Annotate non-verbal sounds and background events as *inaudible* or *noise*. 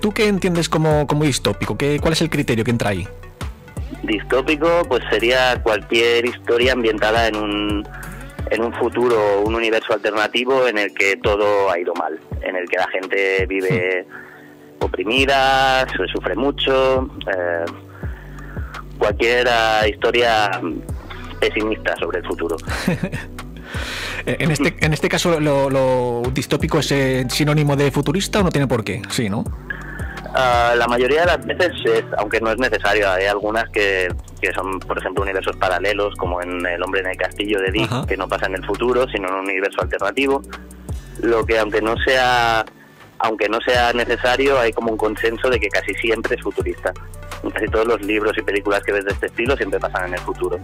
¿Tú qué entiendes como, como distópico? ¿Qué, ¿Cuál es el criterio que entra ahí? Distópico, pues sería cualquier historia ambientada en un, en un futuro, un universo alternativo en el que todo ha ido mal, en el que la gente vive oprimida, se sufre mucho, eh, cualquier eh, historia pesimista sobre el futuro. *laughs* en, este, en este caso, lo, lo distópico es eh, sinónimo de futurista o no tiene por qué? Sí, ¿no? Uh, la mayoría de las veces, es, aunque no es necesario, hay algunas que, que, son, por ejemplo, universos paralelos, como en El hombre en el castillo de Dick, Ajá. que no pasa en el futuro, sino en un universo alternativo. Lo que, aunque no sea aunque no sea necesario, hay como un consenso de que casi siempre es futurista. Casi todos los libros y películas que ves de este estilo siempre pasan en el futuro.